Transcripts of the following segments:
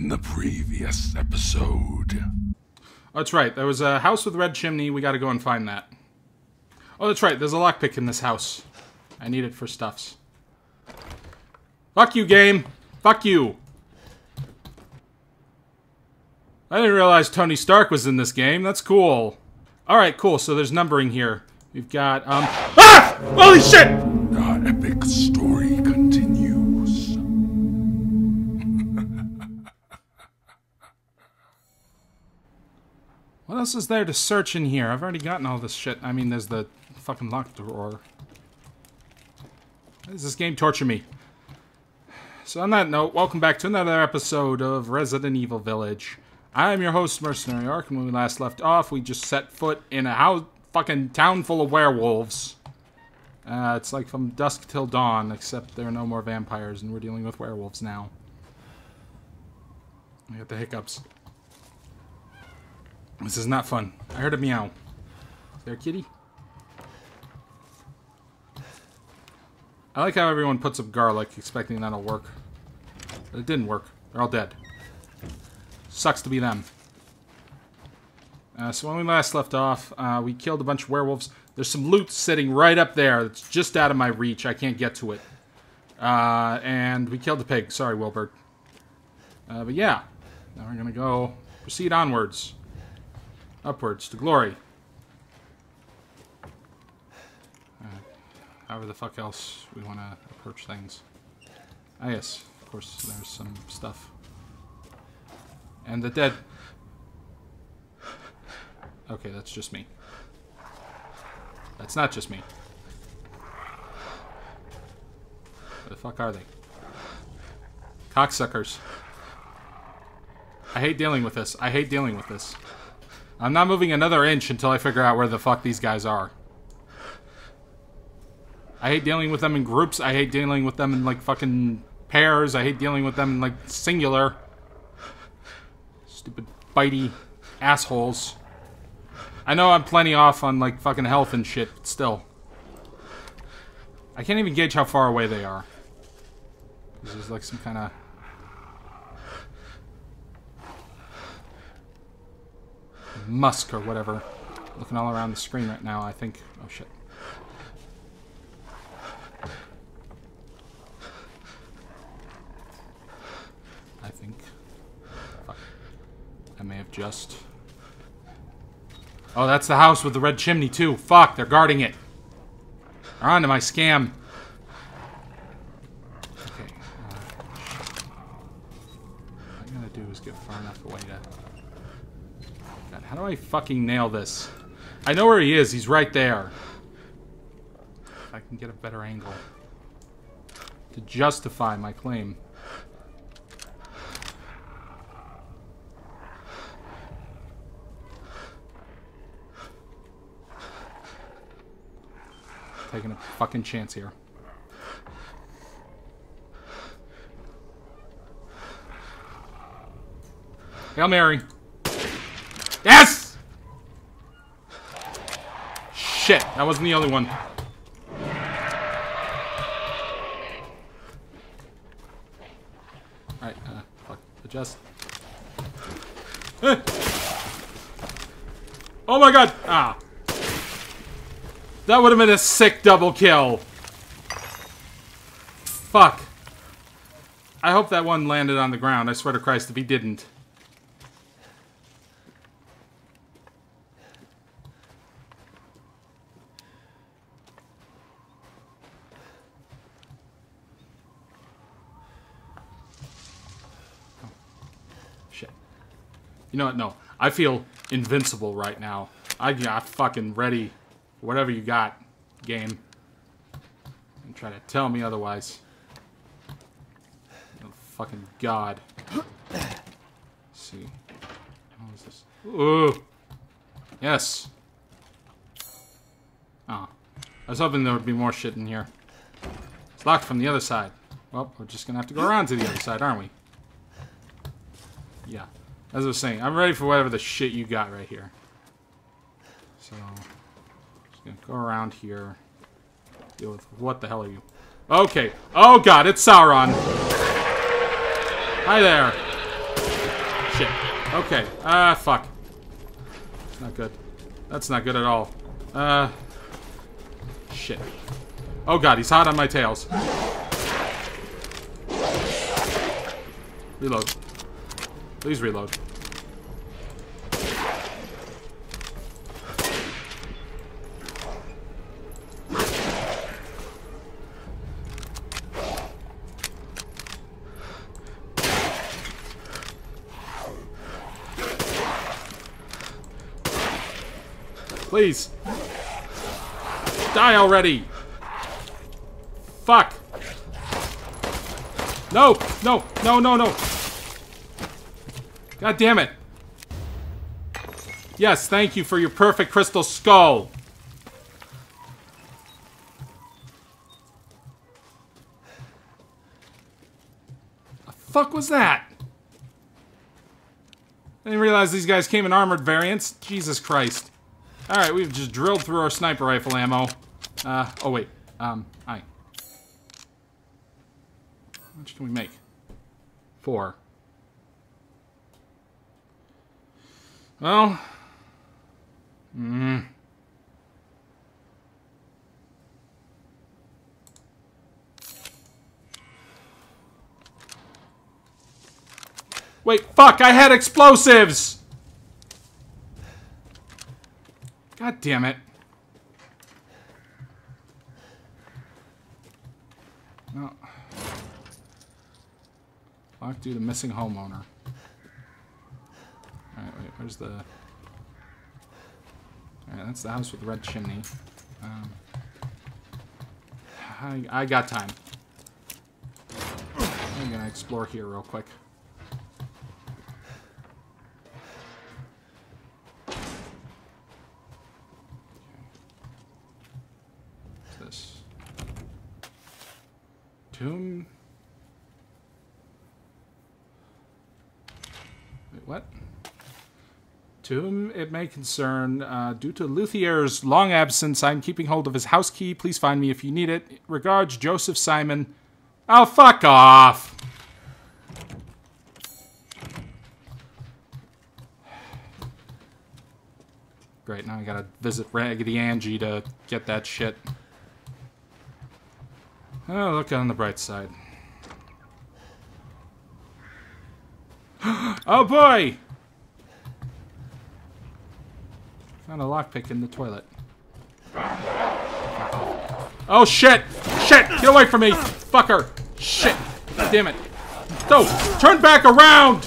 In the previous episode. Oh, that's right. There was a house with red chimney. We gotta go and find that. Oh, that's right. There's a lockpick in this house. I need it for stuffs. Fuck you, game. Fuck you. I didn't realize Tony Stark was in this game. That's cool. Alright, cool. So there's numbering here. We've got, um... Ah! Holy shit! Else is there to search in here? I've already gotten all this shit. I mean, there's the fucking locked drawer. Why does this game torture me? So on that note, welcome back to another episode of Resident Evil Village. I'm your host, Mercenary Orc, and when we last left off, we just set foot in a house, fucking town full of werewolves. Uh, it's like from dusk till dawn, except there are no more vampires, and we're dealing with werewolves now. I got the hiccups. This is not fun. I heard a meow. Is there a kitty? I like how everyone puts up garlic, expecting that'll work. But it didn't work. They're all dead. Sucks to be them. Uh, so when we last left off, uh, we killed a bunch of werewolves. There's some loot sitting right up there It's just out of my reach. I can't get to it. Uh, and we killed the pig. Sorry, Wilbert. Uh, but yeah, now we're gonna go proceed onwards, upwards to glory. Uh, however the fuck else we want to approach things. Ah yes, of course, there's some stuff. And the dead... Okay, that's just me. That's not just me. Where the fuck are they? Cocksuckers. I hate dealing with this. I hate dealing with this. I'm not moving another inch until I figure out where the fuck these guys are. I hate dealing with them in groups. I hate dealing with them in, like, fucking pairs. I hate dealing with them in, like, singular. Stupid bitey assholes. I know I'm plenty off on like fucking health and shit, but still. I can't even gauge how far away they are. This is like some kind of musk or whatever. Looking all around the screen right now, I think. Oh shit. I think. Fuck. I may have just. Oh, that's the house with the red chimney, too. Fuck, they're guarding it. They're onto my scam. Okay. Uh, what I'm gonna do is get far enough away to. God, how do I fucking nail this? I know where he is. He's right there. If I can get a better angle to justify my claim. Taking a fucking chance here. Hail Mary. Yes! Shit, that wasn't the only one. Alright, uh, fuck, adjust. Eh. Oh my god! Ah. That would have been a sick double kill. Fuck. I hope that one landed on the ground. I swear to Christ if he didn't. Know what? No. I feel invincible right now. I got fucking ready whatever you got, game. And try to tell me otherwise. Oh, fucking god. Let's see. What is this? Ooh. Yes. Oh. I was hoping there would be more shit in here. It's locked from the other side. Well, we're just gonna have to go around to the other side, aren't we? Yeah. As I was saying, I'm ready for whatever the shit you got right here. So... Just gonna go around here. Deal with what the hell are you? Okay. Oh god, it's Sauron. Hi there. Shit. Okay. Ah, fuck. Not good. That's not good at all. Uh. Shit. Oh god, he's hot on my tails. Reload. Please reload. Please. Die already. Fuck. No, no, no, no, no. God damn it. Yes, thank you for your perfect crystal skull. The fuck was that? I didn't realize these guys came in armored variants. Jesus Christ. Alright, we've just drilled through our sniper rifle ammo. Uh, oh wait. Um, aye. How much can we make? Four. Well. Hmm. Wait, fuck, I had explosives! God damn it. No. Locked due to missing homeowner. Where's the... Alright, that's the house with the red chimney. Um, I, I got time. I'm gonna explore here real quick. This? Tomb. Wait, what? To whom it may concern, uh, due to Luthier's long absence, I'm keeping hold of his house key. Please find me if you need it. Regards, Joseph Simon. Oh, fuck off! Great, now I gotta visit Raggedy Angie to get that shit. Oh, look on the bright side. oh boy! Found a lockpick in the toilet. Oh shit! Shit! Get away from me! Fucker! Shit! Damn it! No! Turn back around!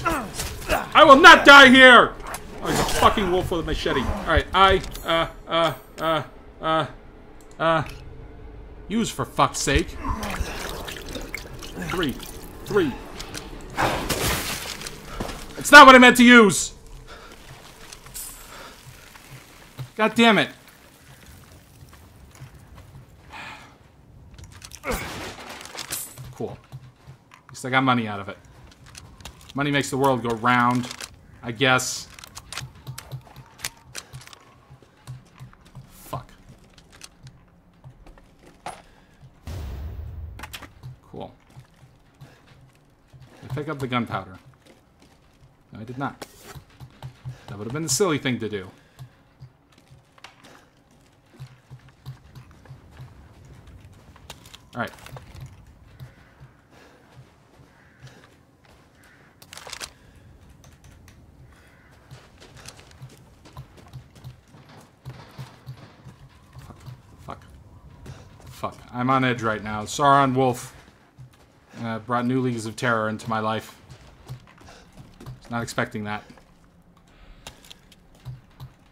I will not die here! Oh, he's a fucking wolf with a machete. Alright, I, uh, uh, uh, uh, uh, use for fuck's sake. Three. Three. It's not what I meant to use! God damn it. Cool. At least I got money out of it. Money makes the world go round, I guess. Fuck. Cool. I pick up the gunpowder. No, I did not. That would have been the silly thing to do. Alright. Fuck. Fuck. Fuck. I'm on edge right now. Sauron Wolf uh, brought new leagues of terror into my life. Was not expecting that.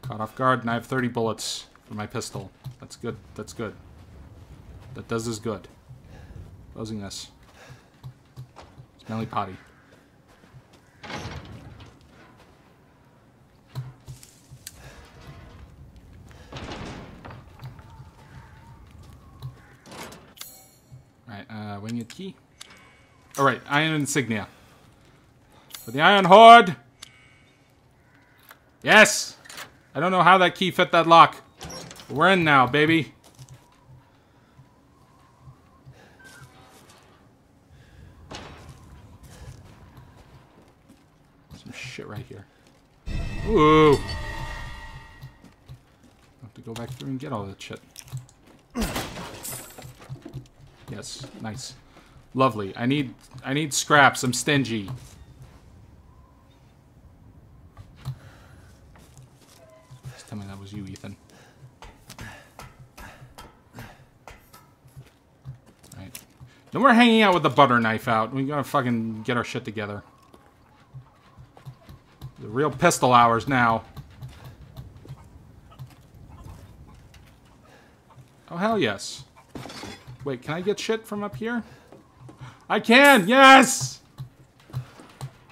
Caught off guard, and I have 30 bullets for my pistol. That's good. That's good. That does is good. Closing this. Smelly potty. Alright, uh, winged key. Alright, iron insignia. For the Iron Horde! Yes! I don't know how that key fit that lock. We're in now, baby. some shit right here. Ooh. Have to go back through and get all that shit. Yes, nice. Lovely. I need I need scraps. I'm stingy. Just tell me that was you, Ethan. Right. No more hanging out with the butter knife out. We gotta fucking get our shit together. The real pistol hours now. Oh, hell yes. Wait, can I get shit from up here? I can! Yes!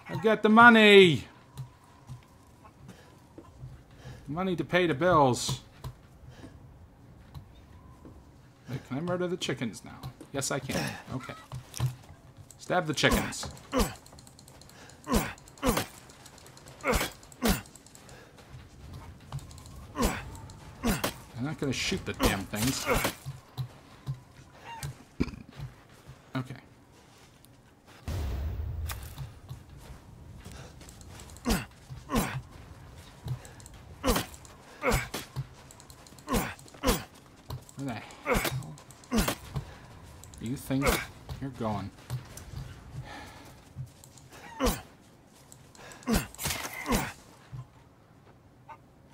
I've got the money! Money to pay the bills. Wait, can I murder the chickens now? Yes, I can. Okay. Stab the chickens. I'm gonna shoot the damn things. Okay. Where the hell do you think you're going?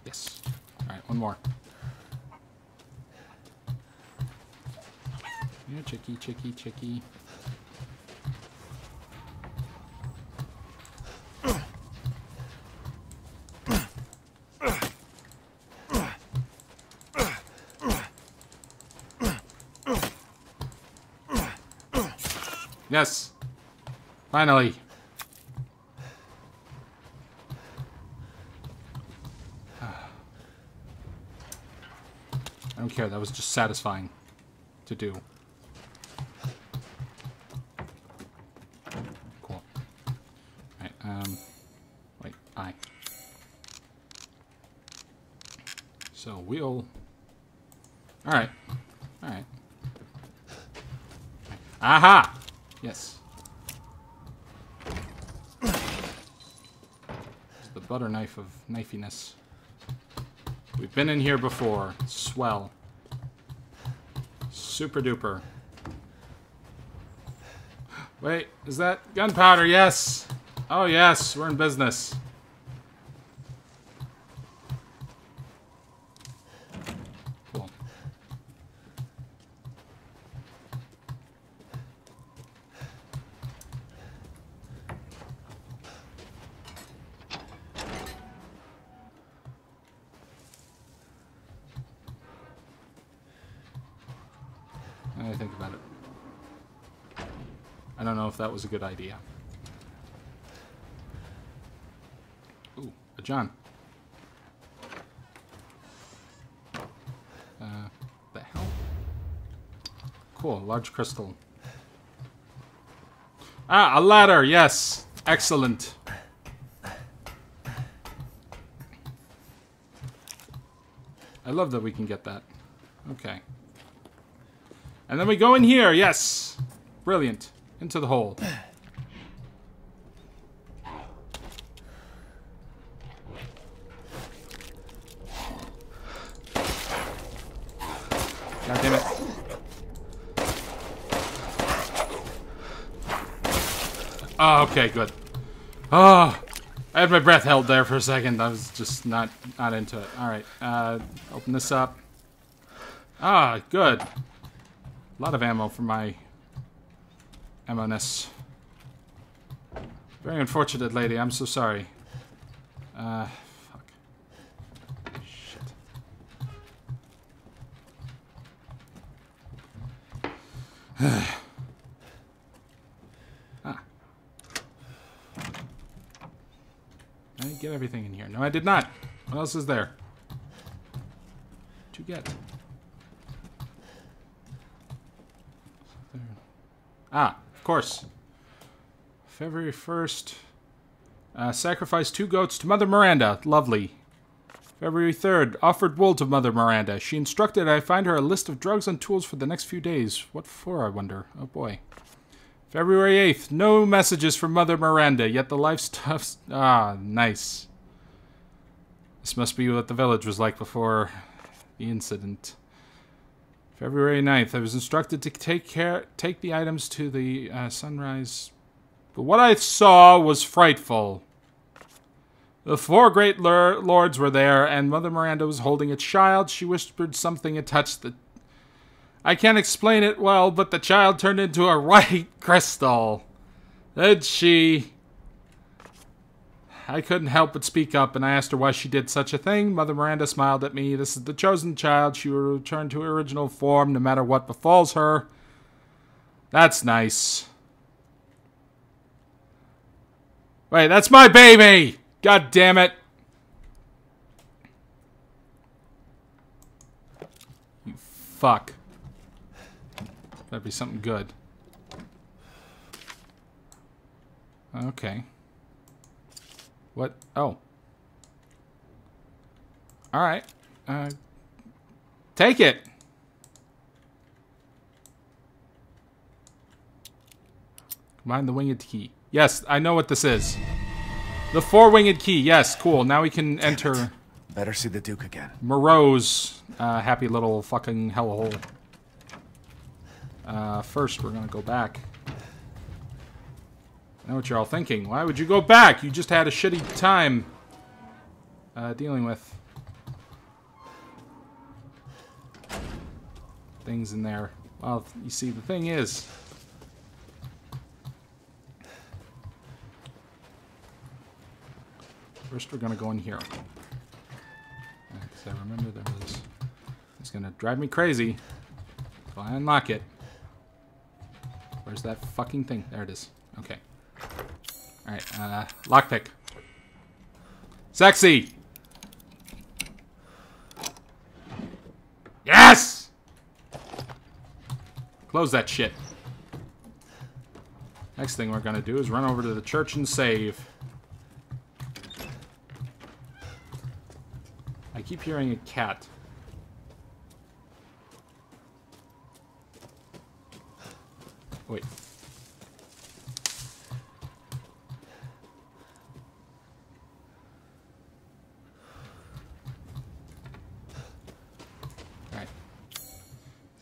Yes. Alright, one more. Yeah, chicky, chicky. Yes. Finally. I don't care. That was just satisfying to do. Cool. Alright, um... Wait, I. So, we'll... Alright. Alright. Aha! Yes. It's the butter knife of knifiness. We've been in here before. Swell. Super duper. Wait, is that gunpowder? Yes. Oh, yes, we're in business. Think about it. I don't know if that was a good idea. Ooh, a John. Uh, the hell? Cool, large crystal. Ah, a ladder, yes. Excellent. I love that we can get that. Okay. And then we go in here, yes! Brilliant. Into the hole. God damn it. Oh, okay, good. Oh, I had my breath held there for a second. I was just not not into it. All right, uh, open this up. Ah, good. A lot of ammo for my ammo-ness. Very unfortunate, lady. I'm so sorry. Uh, fuck. Shit. I get everything in here. No, I did not. What else is there? You get? Ah, of course. February 1st. Uh, sacrifice two goats to Mother Miranda. Lovely. February 3rd. Offered wool to Mother Miranda. She instructed I find her a list of drugs and tools for the next few days. What for, I wonder? Oh boy. February 8th. No messages from Mother Miranda, yet the life stuff's. Ah, nice. This must be what the village was like before the incident. February 9th. I was instructed to take care, take the items to the uh, sunrise. But what I saw was frightful. The four great lords were there, and Mother Miranda was holding a child. She whispered something and touched the. I can't explain it well, but the child turned into a white crystal. Then she. I couldn't help but speak up, and I asked her why she did such a thing. Mother Miranda smiled at me. This is the chosen child. She will return to her original form no matter what befalls her. That's nice. Wait, that's my baby! God damn it. You fuck. That'd be something good. Okay. What? Oh. Alright. Uh, take it! Combine the winged key. Yes, I know what this is. The four-winged key. Yes, cool. Now we can enter Better see the Duke again. Moreau's uh, happy little fucking hellhole. Uh, first, we're gonna go back. I know what you're all thinking. Why would you go back? You just had a shitty time uh, dealing with things in there. Well, you see, the thing is, First, we're gonna go in here. Because I remember there was... It's gonna drive me crazy if I unlock it. Where's that fucking thing? There it is. Okay. Alright, uh, lockpick. Sexy! Yes! Close that shit. Next thing we're gonna do is run over to the church and save. I keep hearing a cat.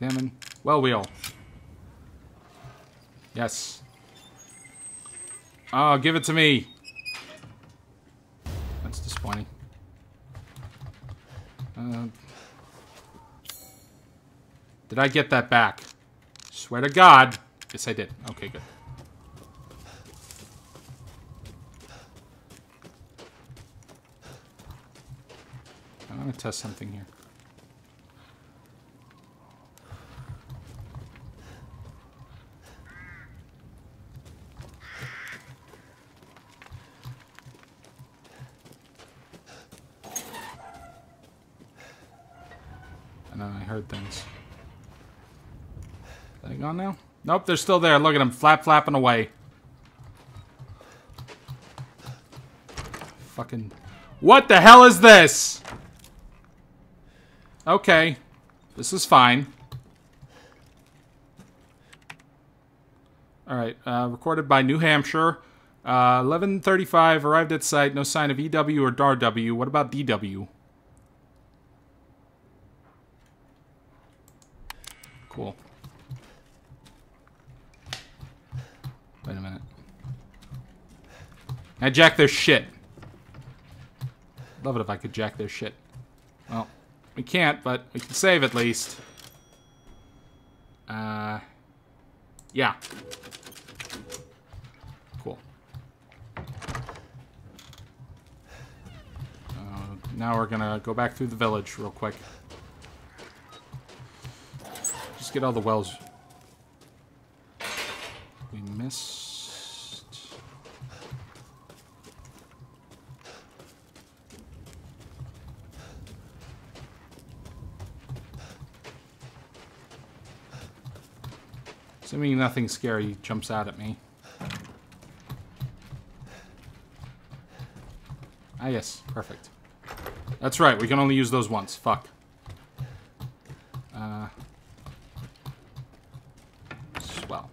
Examine. Well wheel. Yes. Oh, give it to me. That's disappointing. Uh, did I get that back? Swear to God. Yes, I did. Okay, good. I'm gonna test something here. I know, I heard things. Are they gone now? Nope, they're still there. Look at them, flap flapping away. Fucking. What the hell is this? Okay. This is fine. Alright, uh, recorded by New Hampshire. Uh, 1135, arrived at site, no sign of EW or DARW. What about DW? Cool. Wait a minute. I jack their shit. Love it if I could jack their shit. Well, we can't, but we can save at least. Uh, yeah. Cool. Uh, now we're gonna go back through the village real quick. Just get all the wells. me nothing scary jumps out at me. Ah, yes. Perfect. That's right. We can only use those once. Fuck. Uh, swell.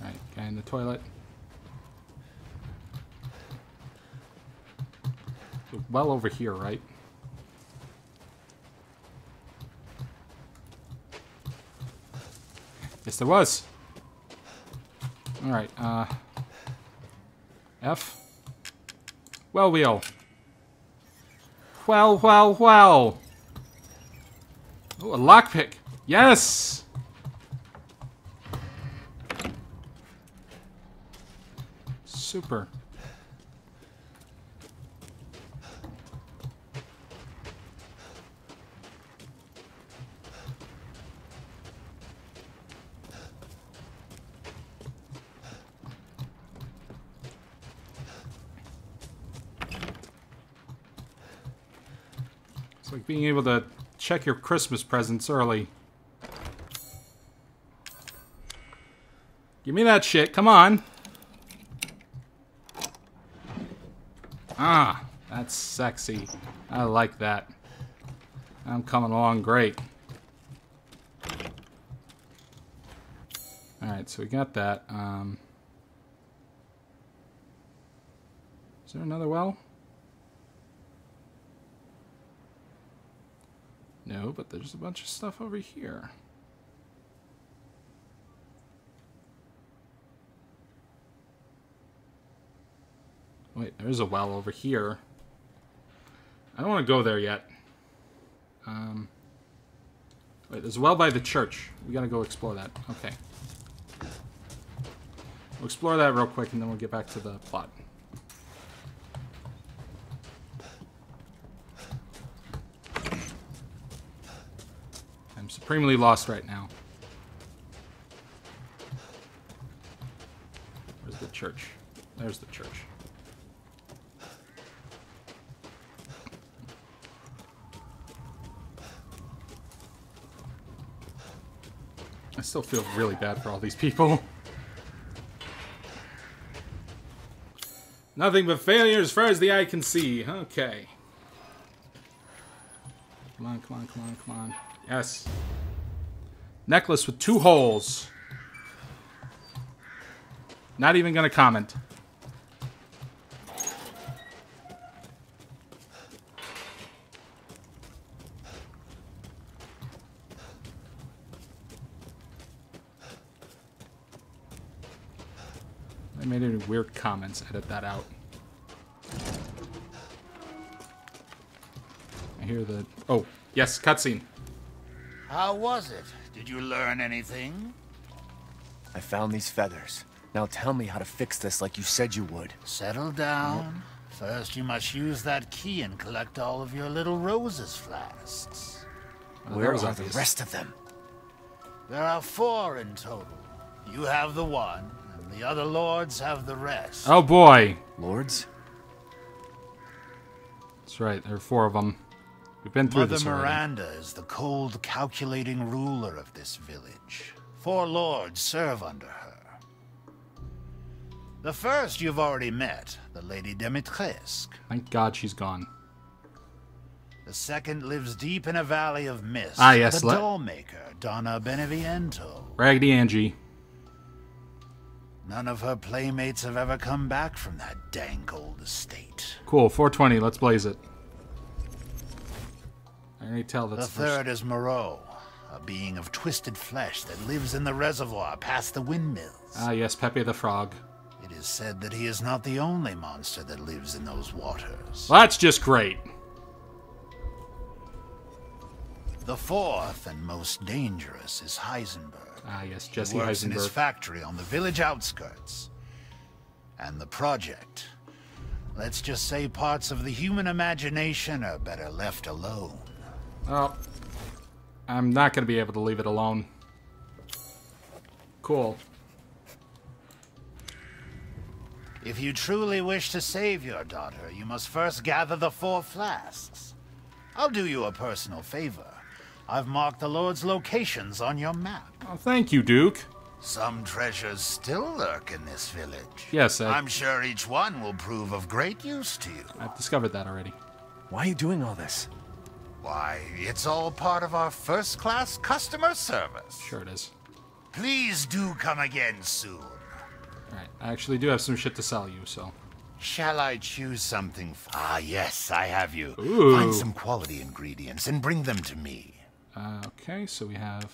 All right. guy in the toilet. Well over here, right? Yes, there was. Alright, uh... F? Well, wheel. Well, well, well. Oh, a lockpick. Yes! Super. It's like being able to check your Christmas presents early. Give me that shit, come on. Ah, that's sexy. I like that. I'm coming along great. Alright, so we got that. Um, is there another well? But there's a bunch of stuff over here. Wait, there's a well over here. I don't want to go there yet. Um, wait, there's a well by the church. We gotta go explore that. Okay. We'll explore that real quick and then we'll get back to the plot. I'm supremely lost right now. Where's the church? There's the church. I still feel really bad for all these people. Nothing but failure as far as the eye can see. Okay. Come on, come on, come on, come on. Yes. Necklace with two holes. Not even gonna comment. I made any weird comments. Edit that out. I hear the. Oh, yes, cutscene. How was it? Did you learn anything? I found these feathers. Now tell me how to fix this like you said you would. Settle down. First, you must use that key and collect all of your little roses flasks. Where are obvious. the rest of them? There are four in total. You have the one, and the other lords have the rest. Oh boy. Lords? That's right. There are four of them. We've been through Mother this already. Miranda is the cold, calculating ruler of this village. Four lords serve under her. The first you've already met, the Lady Dimitrescu. Thank God she's gone. The second lives deep in a valley of mist. Ah, yes, The dollmaker, Donna Beneviento. Raggedy Angie. None of her playmates have ever come back from that dank old estate. Cool. 420. Let's blaze it. I can already tell The that's the third is Moreau, a being of twisted flesh that lives in the reservoir past the windmills. Ah, yes, Pepe the Frog. It is said that he is not the only monster that lives in those waters. Well, that's just great. The fourth and most dangerous is Heisenberg. Ah, yes, Jesse He works in his factory on the village outskirts. And the project. Let's just say parts of the human imagination are better left alone. Oh, I'm not going to be able to leave it alone. Cool. If you truly wish to save your daughter, you must first gather the four flasks. I'll do you a personal favor. I've marked the Lord's locations on your map. Oh, thank you, Duke. Some treasures still lurk in this village. Yes, I, I'm sure each one will prove of great use to you. I've discovered that already. Why are you doing all this? Why, it's all part of our first class customer service. Sure it is. Please do come again soon. Alright, I actually do have some shit to sell you, so. Shall I choose something? f- Ah, yes, I have you. Ooh. Find some quality ingredients and bring them to me. Uh, okay, so we have.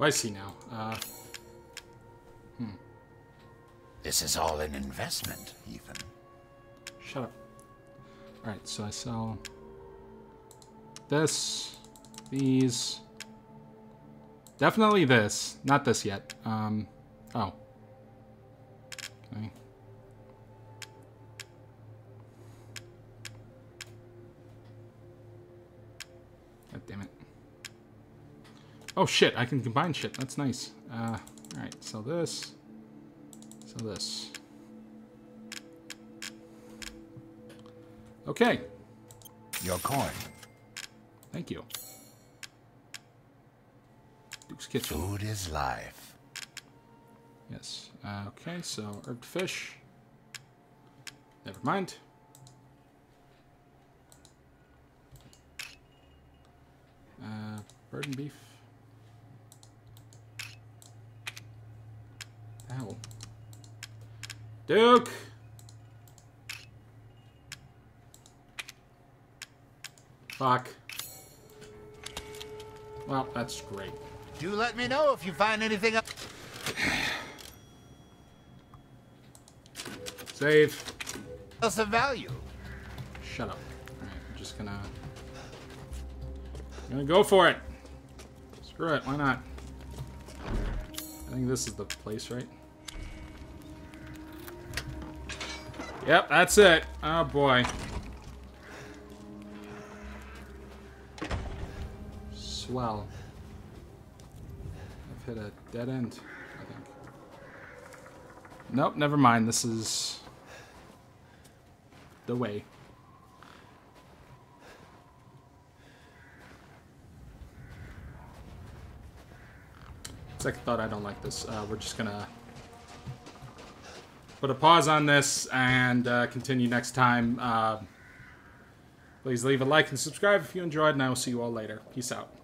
Oh, I see now. Uh, This is all an investment, Ethan. Shut up. Alright, so I sell this, these. Definitely this. Not this yet. Um, oh. Oh shit, I can combine shit. That's nice. Uh, alright, so this. So this. Okay, Your coin. thank you. Duke's Kitchen. Food is life. Yes. Uh, okay, so herb fish. Never mind. Uh, bird and beef. Hell. Duke! Fuck. Well, that's great. Do let me know if you find anything else. Save. else of value. Shut up. Alright, I'm just gonna... I'm gonna go for it. Screw it, why not? I think this is the place, right? Yep, that's it. Oh boy. Swell. I've hit a dead end, I think. Nope, never mind. This is the way. Second thought, I don't like this. Uh, we're just gonna put a pause on this and uh, continue next time. Uh, please leave a like and subscribe if you enjoyed, and I will see you all later. Peace out.